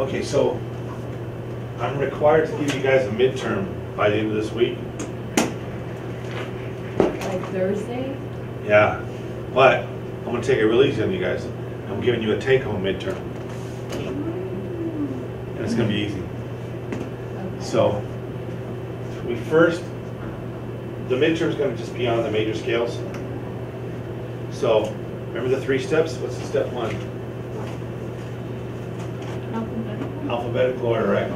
Okay, so I'm required to give you guys a midterm by the end of this week. Like Thursday? Yeah, but I'm gonna take it real easy on you guys. I'm giving you a take-home midterm, and it's gonna be easy. Okay. So, we first, the midterm's gonna just be on the major scales. So, remember the three steps? What's the step one? Alphabetical? Order, right?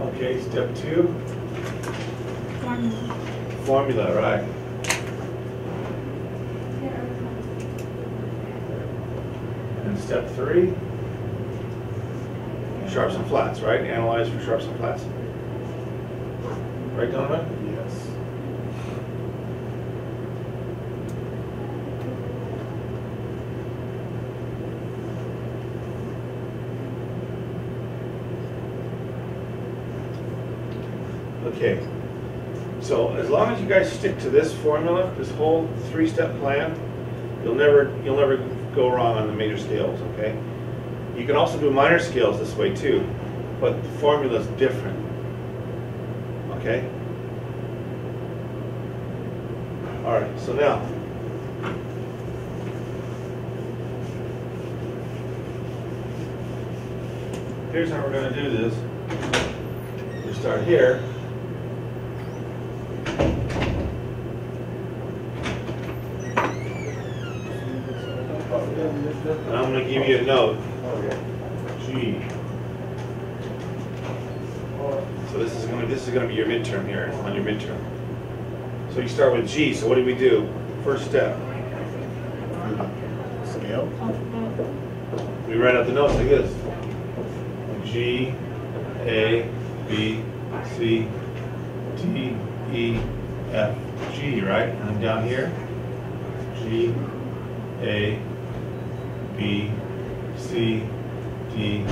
Okay, step two, Formula. formula, right? And step three, sharps and flats, right? Analyze for sharps and flats. Right, Donovan? Okay, so as long as you guys stick to this formula, this whole three-step plan, you'll never, you'll never go wrong on the major scales, okay? You can also do minor scales this way too, but the formula is different, okay? All right, so now, here's how we're gonna do this. We start here. And I'm gonna give you a note, G. So this is gonna, this is gonna be your midterm here, on your midterm. So you start with G, so what do we do? First step, Scale? We write out the notes like this. G, A, B, C, D, E, F, G, right? And then down here, G, A, B, C, D,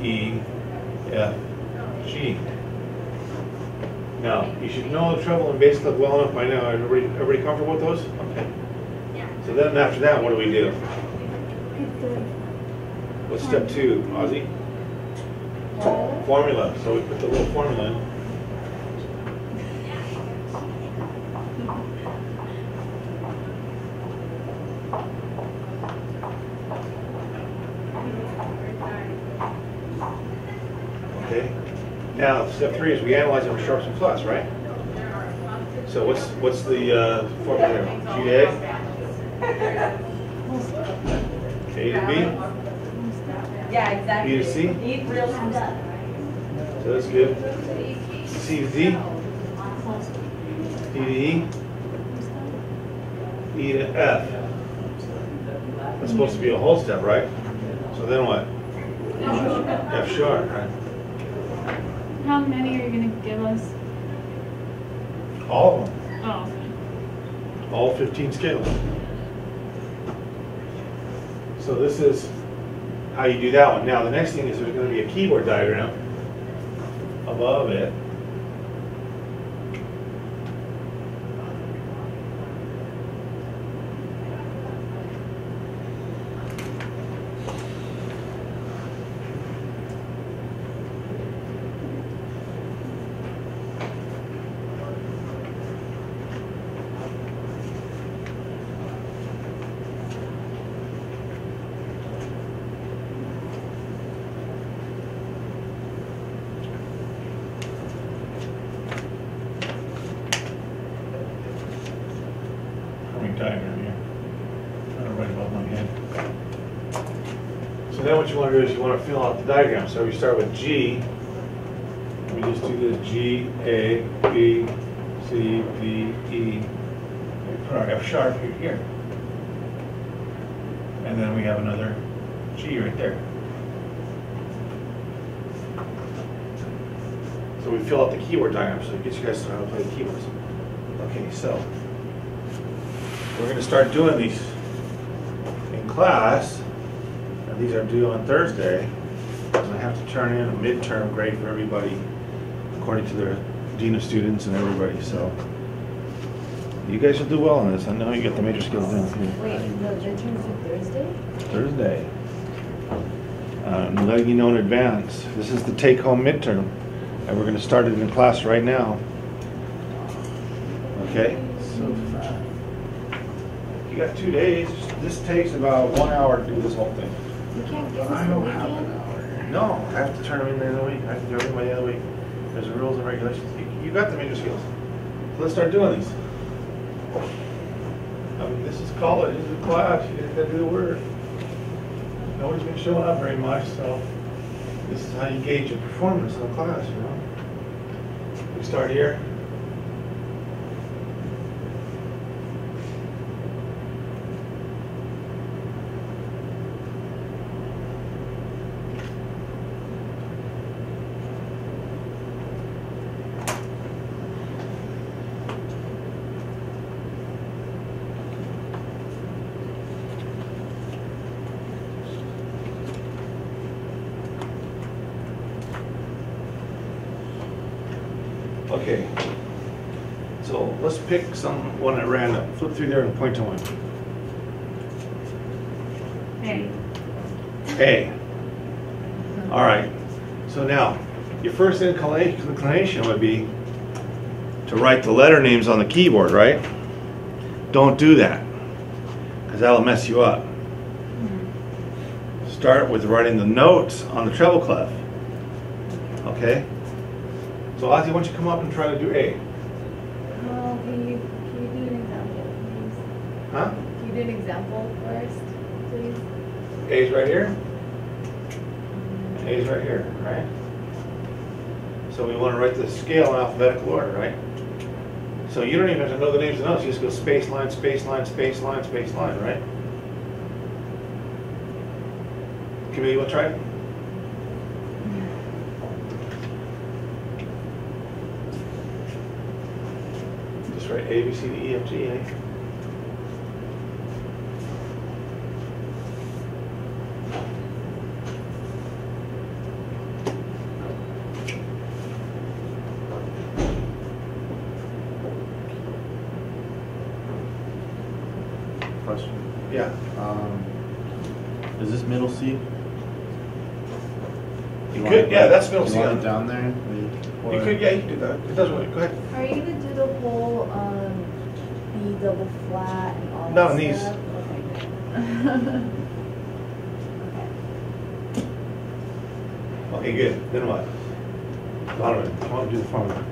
E, F, G. Now, you should know the treble and bass clef well enough by now. Everybody, everybody comfortable with those? Okay. So then after that, what do we do? What's step two, Ozzy? Formula, so we put the little formula in. Okay, now, step three is we analyze it for sharps and flats, right? So what's, what's the uh, formula there? GA? A to B? Yeah, exactly. B to C? Need real stuff. So that's good. C to D? D to E? E to F? That's supposed to be a whole step, right? So then what? F sharp, right? How many are you gonna give us? All of them, Oh, all 15 scales. So this is how you do that one. Now, the next thing is there's gonna be a keyboard diagram above it. Drawing diagram here. Trying to write above my head. So now what you want to do is you want to fill out the diagram. So we start with G. We just do this G, A, B, C, D, E. We put our F sharp here- here. And then we have another G right there. So we fill out the keyboard diagram, so it gets you guys to know how to play the keywords. Okay, so we're gonna start doing these in class, and these are due on Thursday. And I have to turn in a midterm grade for everybody, according to the dean of students and everybody, so You guys will do well on this. I know you get the major scales down here. Wait, the midterms are Thursday? Thursday. Uh, I'm letting you know in advance. This is the take-home midterm, and we're gonna start it in class right now. Okay? So fast. You got two days. This takes about one hour to do this whole thing. You can't give us I the don't have an hour. No, I have to turn them in the other week. I have to do everything by the other week. There's rules and regulations. You- You got the major scales. So let's start doing these. I mean, this is college, this is class, you just gotta do the work. Nobody's been showing up very much, so this is how you gauge your performance in the class, you know? We start here. Okay. So let's pick some, one at random. Flip through there and point to one. Hey, A. All right. So now, your first inclination inclination would be to write the letter names on the keyboard, right? Don't do that, because that'll mess you up. Start with writing the notes on the treble clef. Okay? So Ozzy, why don't you come up and try to do A? Well, can you, can you do an example, please? Huh? Can you do an example first, please? A's right here. A's right here, right? So we want to write the scale in alphabetical order, right? So you don't even have to know the names of those. you just go space line, space line, space line, space line, right? Camille, you want to try it? Just write A, B, C, D, E, F, G, A. Question. Yeah. Um, is this middle C? You could, yeah, that's middle you C. want it down there? You could, yeah, you can do that. It doesn't really, go ahead. Are you gonna do the whole, um, B double flat and all that No, stuff? these. Okay, good. Okay, good. Then what? Donovan, come on, do the formula.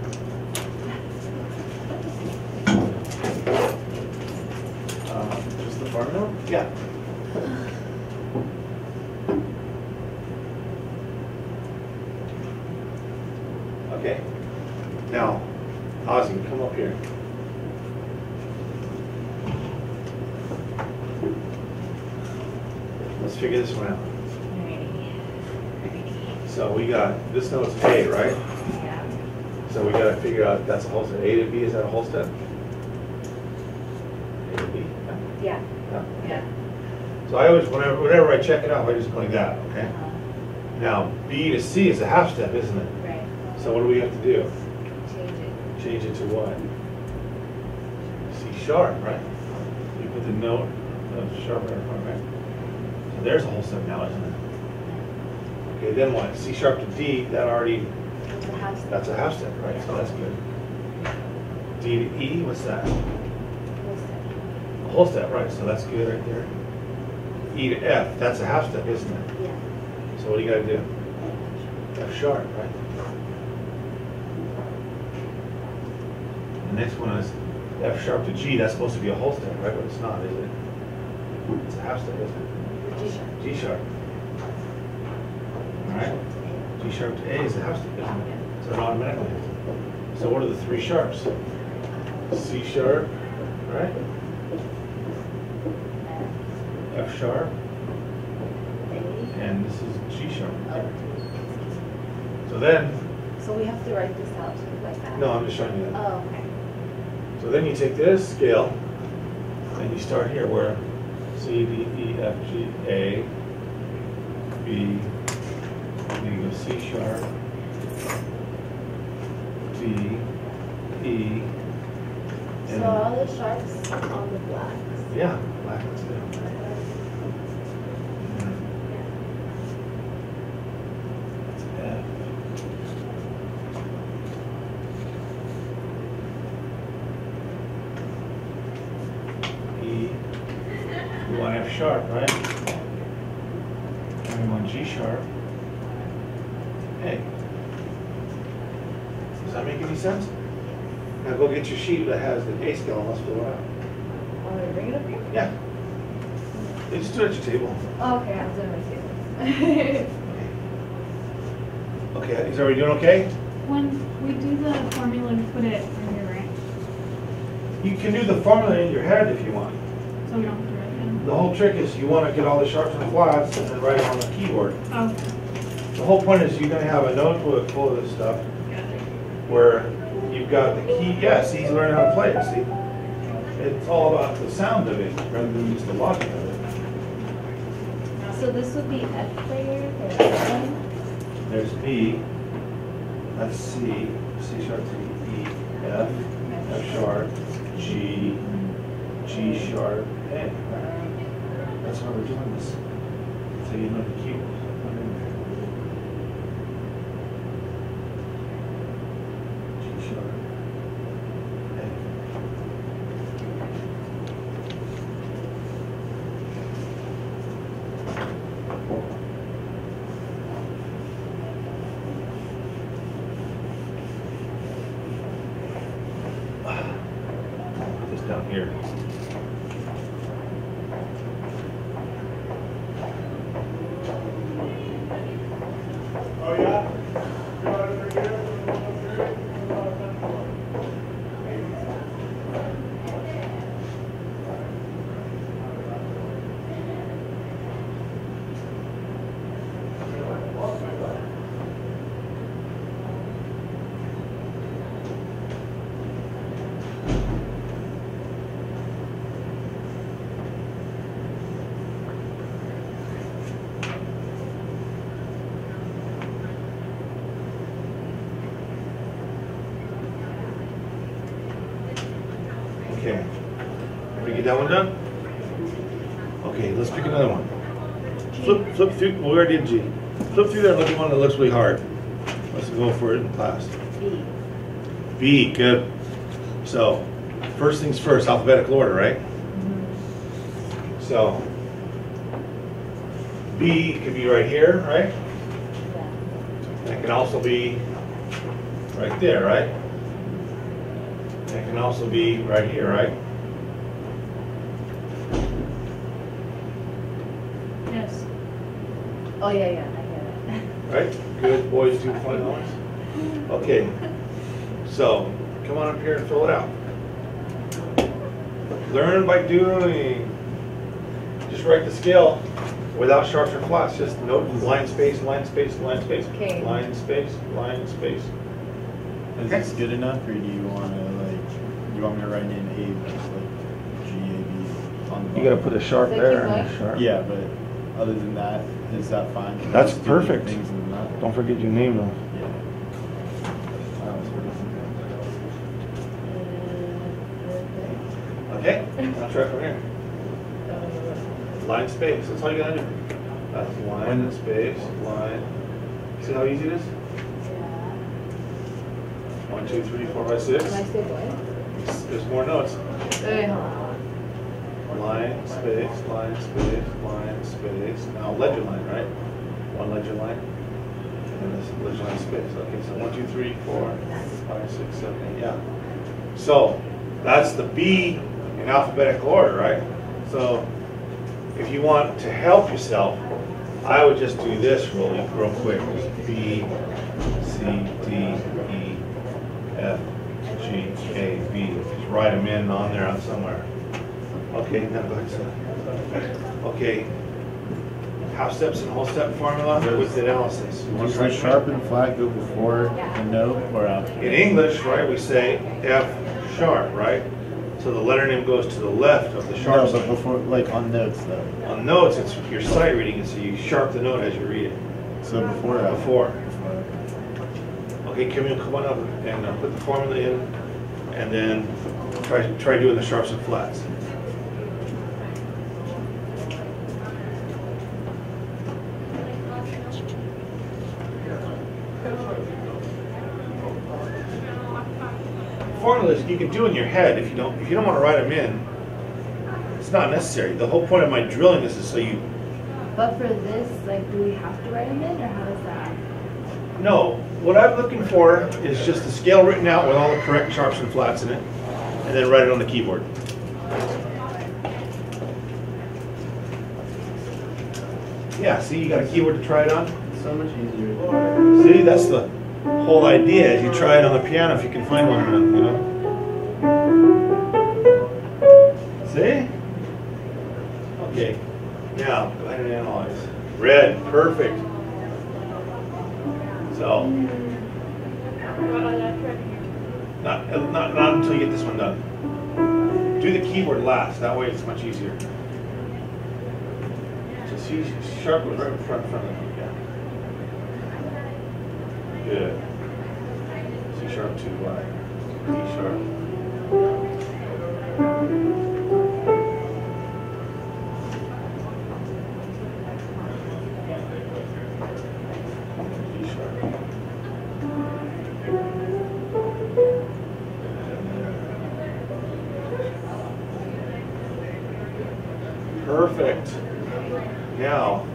Um, just the formula? Yeah. Okay. Now, Ozzy, come up here. Let's figure this one out. So we got, this note's A, right? Yeah. So we gotta figure out, that's a whole step. A to B, is that a whole step? A to B, yeah. Yeah. So I always, whenever, whenever I check it out, I just click that, okay? Now, B to C is a half step, isn't it? Right. So what do we have to do? Change it. Change it to what? C sharp, right? You put the note of sharp right in front, right? So there's a whole step now, isn't it? Okay, then what? C sharp to D, that already, It's a half step. that's a half step, right? So that's good. D to E, what's that? Full step. A whole step, right, so that's good right there. E to F, that's a half step, isn't it? Yeah. So what do you gotta do? F sharp, right? The next one is F sharp to G, that's supposed to be a whole step, right, but it's not, is it? It's a half step, isn't it? G sharp. G sharp. All right, G sharp to A is a half step, isn't it? So it automatically. So what are the three sharps? C sharp, right? F sharp, and this is G sharp. Oh. So then, So we have to write this out like that? no, I'm just showing you that. Oh, okay. So then you take this scale, and you start here where C, D, E, F, G, A, B, then you go C sharp, D, E, So all the sharps on the blacks. Yeah, black ones too. That's F. E. We want F sharp, right? And we want G sharp. A. Does that make any sense? Now go get your sheet that has the A scale and let's fill it out. Oh, you bring it up here? Yeah. You just do it at your table. Okay, I was doing my table. Okay, is everybody doing okay? When we do the formula, we put it in here, right? You can do the formula in your head if you want. So we don't have to write it down. The whole trick is you want to get all the sharps and flats and then write it on the keyboard. Oh, The whole point is you're going to have a notebook full of this stuff where you've got the key, yes, he's learning how to play it, see? It's all about the sound of it rather than just the logic it. So this would be F player, or F. There's B, C, C sharp to E, F, F sharp, G, G sharp, A. That's why we're doing this. So you know the keyboard. G sharp, A. Put this down here. Oh, yeah? Okay. Everybody get that one done? Okay, let's pick another one. Flip, flip through, well, we already did G. Flip through there and look at one that looks really hard. Let's go for it in class. B. B, good. So, first things first, alphabetical order, right? Mm-hmm. So, B could be right here, right? Yeah. It can also be right there, right? It can also be right here, right? Yes. Oh, yeah, yeah, I get it. Right? Good, boys do fun always. Okay, so, come on up here and fill it out. Learn by doing. Just write the scale without sharps or flats, just note line space, line space, line space. Okay. Line space, line space. Is this good enough, or do you wanna like, you want me to write in A, but it's like G, A, B on You gotta put a sharp there and a going? sharp. Yeah, but other than that, is that fine? Can That's just do perfect. Things in that? Don't forget your name though. Yeah. That was pretty Okay, I'll try from here. Line space, that's all you gotta do. That's line, When- space, line. See how easy it is? Yeah. One, two, three, four, five, six. Can I say boy? There's more notes. Wait, hold on. Line, space, line, space, line, space. Now ledger line, right? One ledger line. And this ledger line space. Okay, so one, two, three, four, five, six, seven, eight, yeah. So that's the B in alphabetical order, right? So if you want to help yourself, I would just do this really real quick. B, C, D, E, F, G, A, B. Just write them in on there on somewhere. Okay, now go ahead, sir. Okay. Half steps and whole step formula with analysis. good. Does the sharp and flat go before the note or after? In English, right, we say F sharp, right? So the letter name goes to the left of the No, sharp but sign. before, like on notes though. On notes, it's your sight reading, so you sharp the note as you read it. So before or after? Before. Okay, Kim, you come on up and uh, put the formula in, and then Try, try doing the sharps and flats. Formulas you can do in your head if you don't, if you don't wanna write them in, it's not necessary. The whole point of my drilling this is so you But for this, like, do we have to write them in, or how does that? No, what I'm looking for is just the scale written out with all the correct sharps and flats in it, and then write it on the keyboard. Yeah, see, you got a keyboard to try it on? So much easier. See, that's the whole idea, you try it on the piano if you can find one, you know? See? Okay, now, go ahead and analyze. Red, perfect. So, not, not, not until you get this one done. Do the keyboard last, that way it's much easier. Just C sharp right in front, front of yeah. C sharp two Y. D sharp. D sharp. Perfect. Now,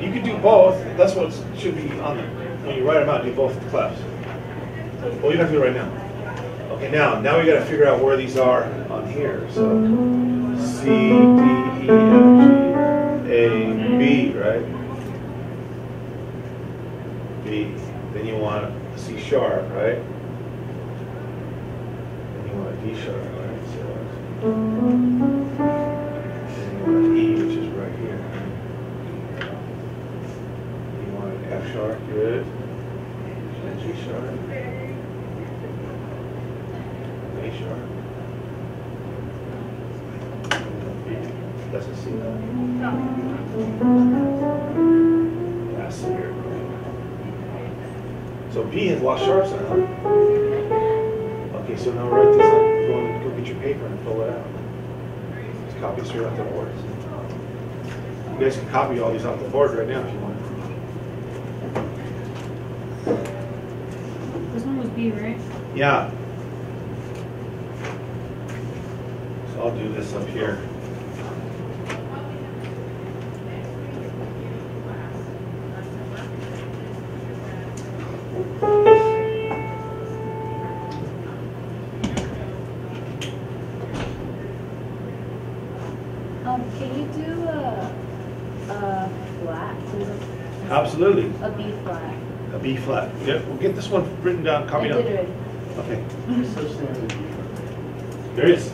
you can do both. That's what should be on the, when you write them out, do both clefs. Well, you don't have to do it right now. Okay, now, now we gotta figure out where these are on here. So, C, D, E, F, B has lost sharps huh? Okay, so now write this up, go and go get your paper and fill it out. Just copy straight off the board. You guys can copy all these off the board right now if you want. This one was B, right? Yeah. So I'll do this up here. B flat. Yeah, we'll get this one written down, I copied did down. it. Okay, There's such thing as a G. there is.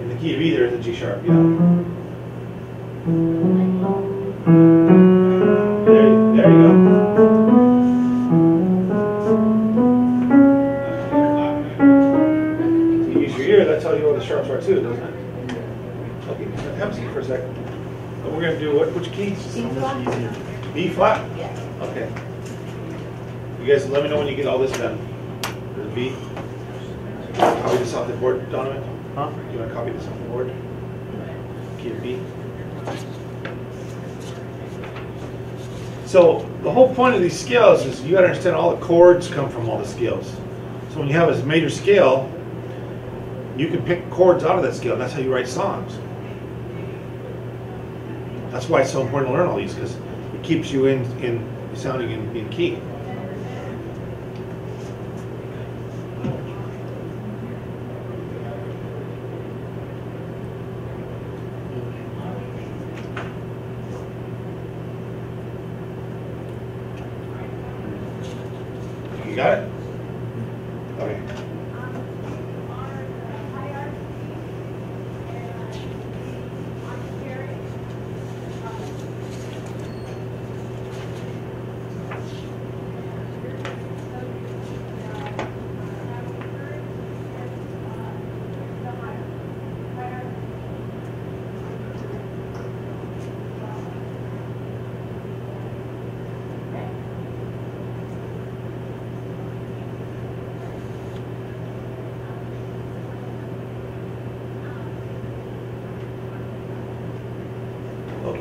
In the key of E, there is a G sharp, yeah. There, there you go. Use your ear, that tells you where the sharps are too, doesn't it? Okay, have a seat for a second. But we're gonna do what, which keys? B flat? much easier. B flat? Yeah. Okay. You guys, let me know when you get all this done. There's B. Copy this off the board, Donovan? Huh? You wanna copy this off the board? Key of B. So, the whole point of these scales is you gotta understand all the chords come from all the scales. So when you have a major scale, you can pick chords out of that scale, and that's how you write songs. That's why it's so important to learn all these, because it keeps you in, in sounding in, in key.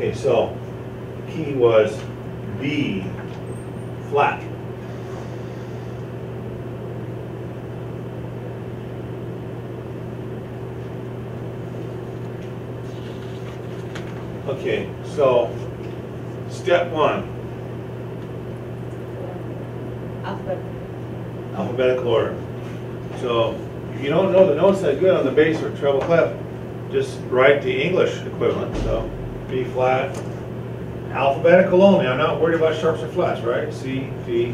Okay, so key was B flat. Okay, so step one, Alphabet. alphabetical order. So if you don't know the notes that good on the bass or treble clef, just write the English equivalent. So B flat, alphabetical only. I'm not worried about sharps or flats, right? C, D,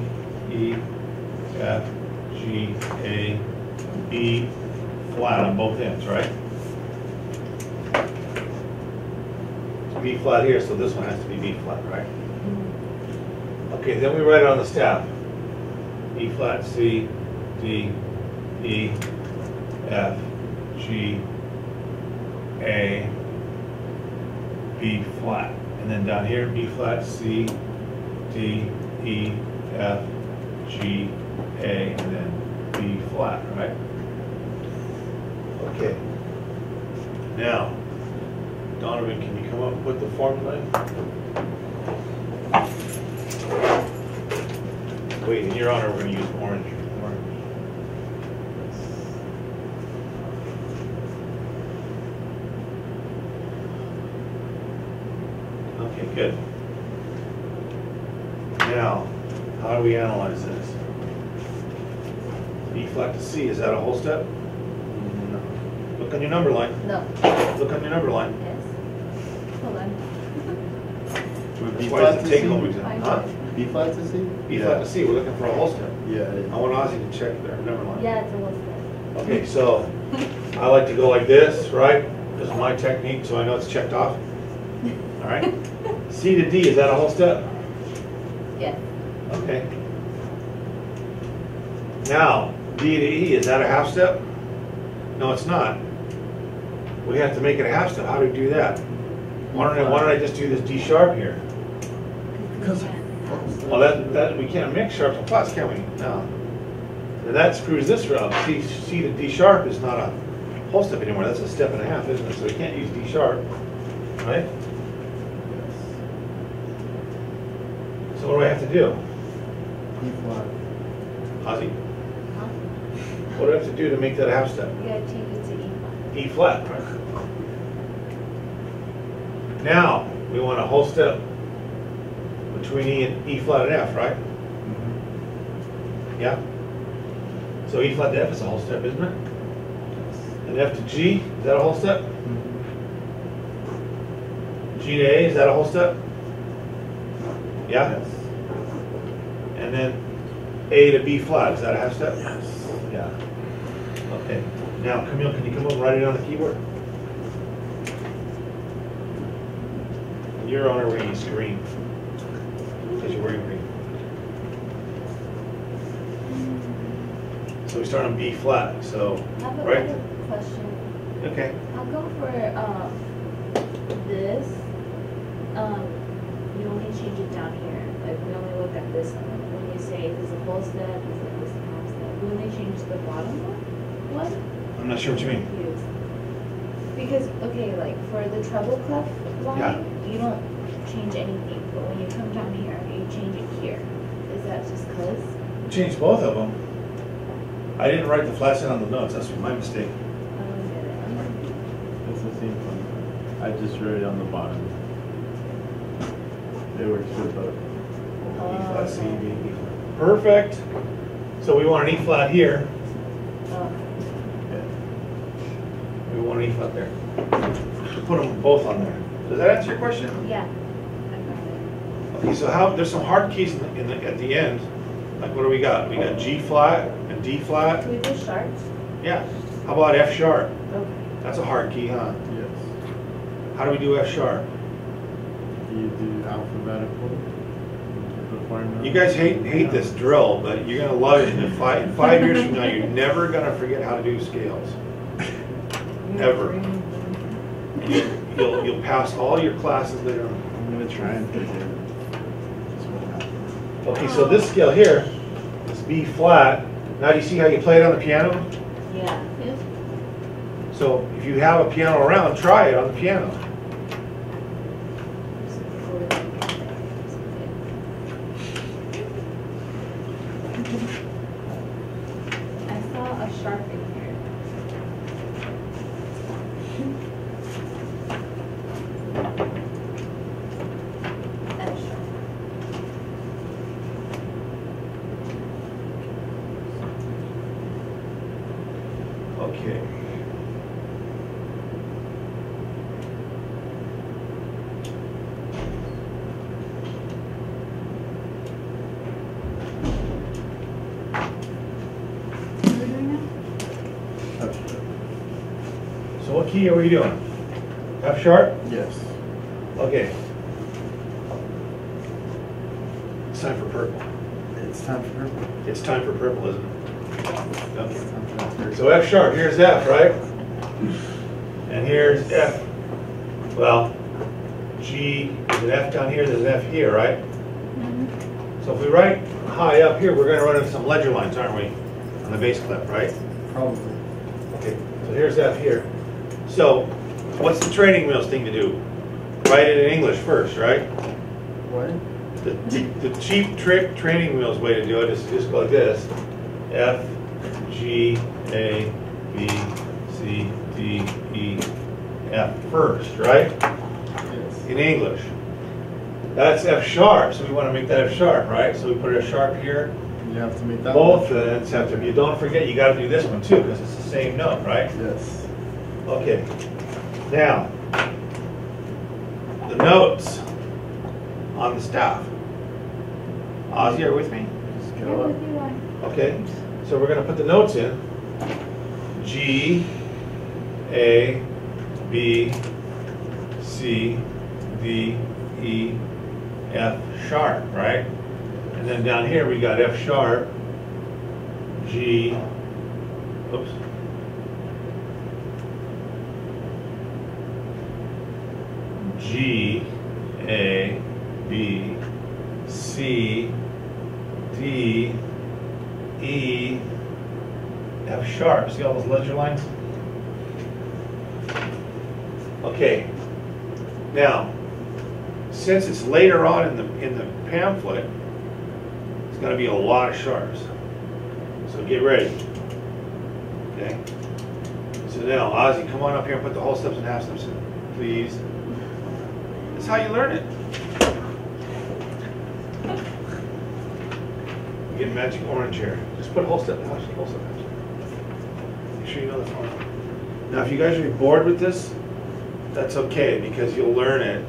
E, F, G, A, B flat on both ends, right? It's B flat here, so this one has to be B flat, right? Okay, then we write it on the staff. E flat, C, D, E, F, G, A, B flat. And then down here, B flat, C, D, E, F, G, A, and then B flat, right? Okay. Now, Donovan, can you come up with the formula? Wait, in your honor, we're gonna use orange. Orange. Okay, good. Now, how do we analyze this? B flat to C, is that a whole step? No. Look on your number line, No, look on your number line. yes. Hold on. Would That's B why flat it's to a take-home C? exam, huh? B flat to C? B flat to C, we're looking for a whole step. Yeah. I want Ozzy to check their number line. Yeah, it's a whole step. Okay, so I like to go like this, right? This is my technique, so I know it's checked off. All right? C to D, is that a whole step? Yes. Okay. Now, D to E, is that a half step? No, it's not. We have to make it a half step. How do we do that? Why don't I, why don't I just do this D sharp here? Because- Well, that, that, we can't mix sharps and flats, can we? No. And that screws this up. C, C to D sharp is not a whole step anymore. That's a step and a half, isn't it? So we can't use D sharp, right? What do I have to do? B flat. Ozzy, Huh? what do I have to do to make that a half step? You gotta change it to E flat. E flat, right? Now, we want a whole step between E and E flat and F, right? Mm -hmm. Yeah? So E flat to F is a whole step, isn't it? And F to G, is that a whole step? Mm -hmm. G to A, is that a whole step? Yeah? Yes. And then A to B flat, is that a half step? Yes. Yeah. Okay. Now, Camille, can you come up and write it on the keyboard? You're on our wearing green. Because you're wearing green. So we start on B flat, so, I have a Right. question. okay. How come for, um, this, um, you only change it down here? Like, we only look at this one. When you is a full step, is it this a half step? We only change the bottom one? I'm not sure what you mean. confused. Because, okay, like for the treble clef Yeah. line, you don't change anything, but when you come down here, you change it here. Is that just cause? Changed both of them. I didn't write the flats in on the notes, that's my mistake. I don't get it. It's the same thing. I just wrote it on the bottom. It works for both. E flat, C, B, flat. Perfect. So we want an E flat here, Oh, Yeah. we want an E flat there. Put them both on there. Does that answer your question? yeah. I got it. Okay, so how, there's some hard keys in the, in the, at the end. Like what do we got? We got G flat and D flat. Can we do sharps? Yeah. How about F sharp? Okay. That's a hard key, huh? Yes. How do we do F sharp? Do You do alphabetical. The formula. You guys hate, hate this drill, but you're gonna love it. In five, five years from now, you're never gonna forget how to do scales. Never. You- You'll, you'll pass all your classes later on. I'm gonna try and figure it. Just. Okay, so this scale here is B flat. Now do you see how you play it on the piano? Yeah. So if you have a piano around, try it on the piano. Key are you doing? F sharp? Yes. Okay. It's time for purple. It's time for purple. It's time for purple, isn't it? Okay. time for that purple. So F sharp, here's F, right? And here's F. Well, G, there's an F down here, there's an F here, right? Mm -hmm. So if we write high up here, we're gonna run into some ledger lines, aren't we? On the bass clef, right? Probably. Okay, so here's F here. So, what's the training wheels thing to do? Write it in English first, right? What? The, the cheap trick training wheels way to do it is just go like this. F, G, A, B, C, D, E, F first, right? Yes. In English. That's F sharp, so we want to make that F sharp, right? So we put a sharp here. You have to make that Both one. of have to, you don't forget, you gotta do this one too, because it's the same note, right? Yes. Okay, now, the notes on the staff. Ozzy, are with me? Okay, so we're gonna put the notes in. G, A, B, C, D, E, F sharp, right? And then down here, we got F sharp, G, oops. G, A, B, C, D, E, F sharp. See all those ledger lines? Okay. Now, since it's later on in the in the pamphlet, it's going to be a lot of sharps. So get ready. Okay. So now, Ozzy, come on up here and put the whole steps and half steps in, please. That's how you learn it. You get magic orange here. Just put whole step, whole step, whole step. Make sure you know the formula. Now, if you guys are bored with this, that's okay because you'll learn it.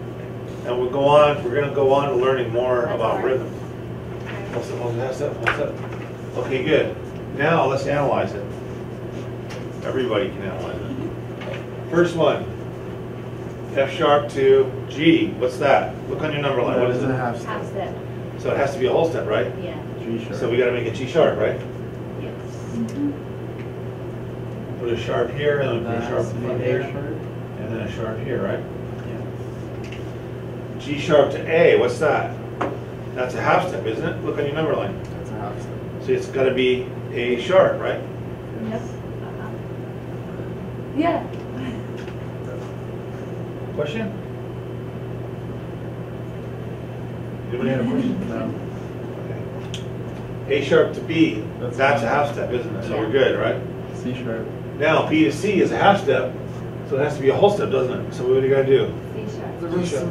And we'll go on, we're gonna go on to learning more That's about right. rhythm. Whole step, whole step, step, whole step. Okay, good. Now, let's analyze it. Everybody can analyze it. First one, F sharp to G. What's that? Look on your number line. What is That a it? half Half step? step, So it has to be a whole step, right? yeah, G sharp. So we gotta make a G sharp, right? yes. Mhm. Put a sharp here, and then put a sharp has to from here, sharp. and then a sharp here, right? Yeah. G sharp to A, what's that? That's a half step, isn't it? Look on your number line. That's a half step. So it's gotta be A sharp, right? Yep. Uh-huh. Yeah. Question? Anybody have a question? No. Okay. A sharp to B, That's that's a half step, isn't it? So we're good, right? C sharp. Now, B to C is a half step, so it has to be a whole step, doesn't it? So what do you gotta do? C sharp. C sharp.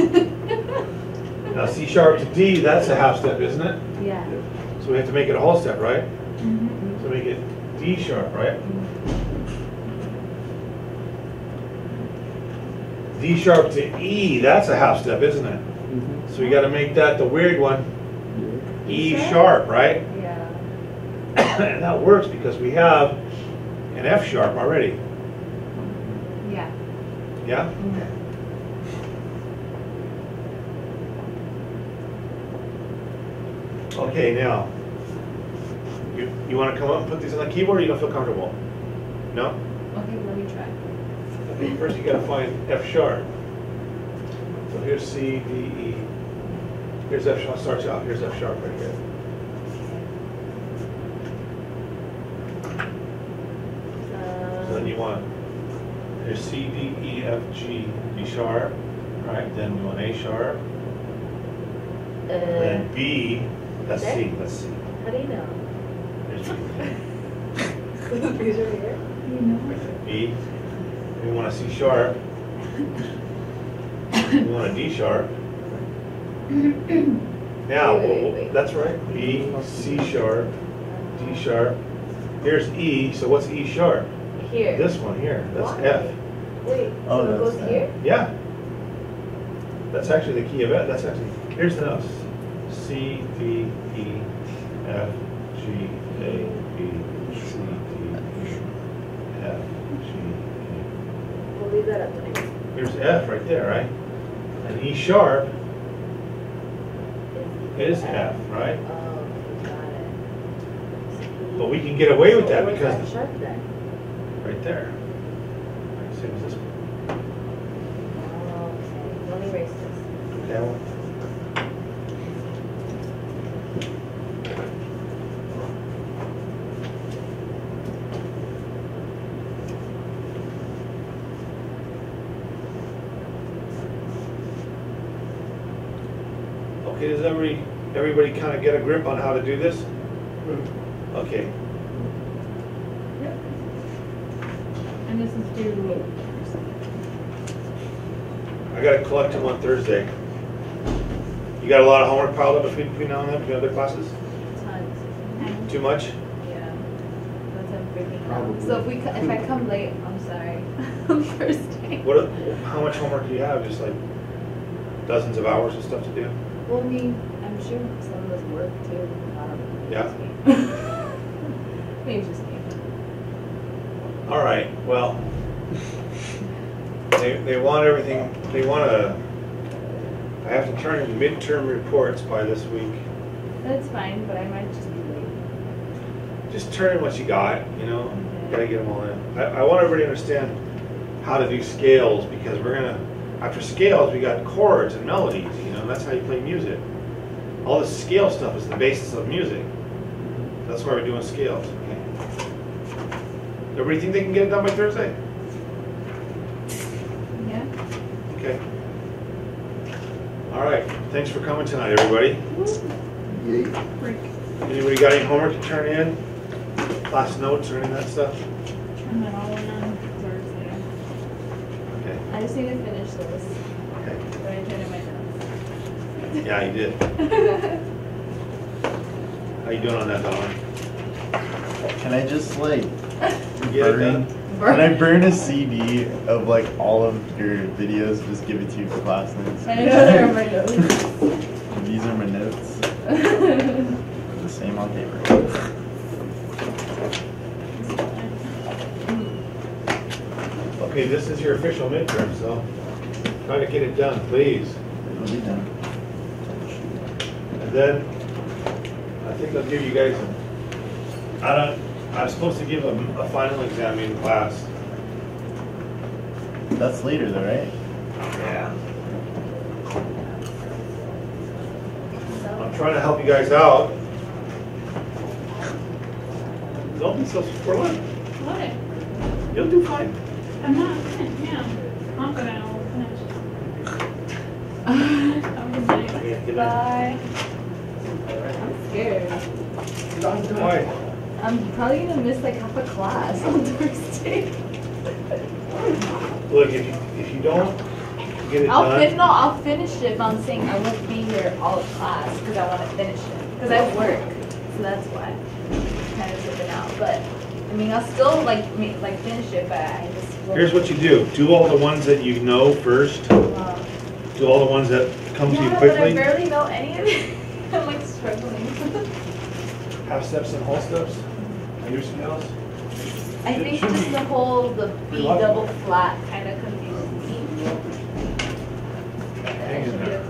Now, C sharp to D, that's a half step, isn't it? Yeah. So we have to make it a whole step, right? Mhm. So make it D sharp, right? D sharp to E, that's a half step, isn't it? Mm-hmm. So we gotta make that the weird one, E sharp? sharp, right? Yeah. And that works because we have an F sharp already, Yeah. yeah? Okay, now, you, you wanna come up and put these on the keyboard or you don't feel comfortable? No? Okay, let me try. Okay, first you gotta find F sharp. So here's C, D, E. Here's F sharp, starts out, here's F sharp right here. So then you want, here's C, D, E, F, G, D sharp, right? Then we want A sharp, Uh, then B, that's C, Okay. that's C. how do you know? There's B. These are here? You know. B, we want a C sharp. We want a D sharp. Now, Wait, wait, wait. that's right, B, C sharp, D sharp. Here's E, so what's E sharp? Here. This one here, that's Why? F. Wait, Oh, it goes that's that. here? Yeah. That's actually the key of it, that's actually, here's the notes. C, D, E, F, G, A, B, We'll leave that up to next. Here's F right there, right? And E sharp is F, right? Oh, got it. But we can get away with that because, F sharp then? right there. Same as this one. Oh, okay, let me erase this. Okay, well, Okay, does everybody, everybody kind of get a grip on how to do this? Hmm. Okay, And this is due. I gotta collect them on Thursday. You got a lot of homework piled up between, between now and then, between other classes? Tons, Too much? yeah. That's I'm freaking out. Probably. So if we, co- if I come late, I'm sorry. On Thursday. What, how much homework do you have? Just like dozens of hours of stuff to do? Well, I mean, I'm sure some of us work too. Um, Yeah. Maybe just me. All right, well, they, they want everything, they want to, I have to turn in midterm reports by this week. That's fine, but I might just be late. Just turn in what you got, you know, gotta get them all in. I, I want everybody to understand how to do scales because we're gonna, after scales, we got chords and melodies, you know, that's how you play music. All this scale stuff is the basis of music. That's why we're doing scales, okay? Everybody think they can get it done by Thursday? Yeah. Okay. All right, thanks for coming tonight, everybody. Anybody got any homework to turn in? Class notes or any of that stuff? Turn that all in on Thursday. Okay, I just need to finish this. okay. But I turned in my notes. Yeah, you did. How you doing on that, Don? Can I just like get it burn? done? Can I burn a CD of like all of your videos? And just give it to you for class notes. I know they're on my notes. These are my notes. The same on paper. Okay, this is your official midterm, so try to get it done, please. It'll be done. And then, I think I'll give you guys, a- I don't, I'm supposed to give a, a final exam in class. That's later though, right? Yeah. I'm trying to help you guys out. Don't be so squirrely. What? You'll do fine. I'm not, yeah, confident I'll finish. Have a good night. Okay, good night. Bye. I'm scared. Why? I'm probably gonna miss like half a class on Thursday. Look, if you, if you don't get it I'll fin, done, no, I'll finish it, but I'm saying I won't be here all of class because I wanna finish it. Because I work, so that's why. I'm Kind of tripping out, but, I mean, I'll still like, ma- like finish it, but I just. won't- here's what you do. Do all the ones that you know first. Um, Do all the ones that come to you Yeah, but I quickly. barely know any of it. I'm like struggling. Half steps and whole steps. Meter scales. I It think should just be- the whole, the B double flat kind of confuses me. I there. okay.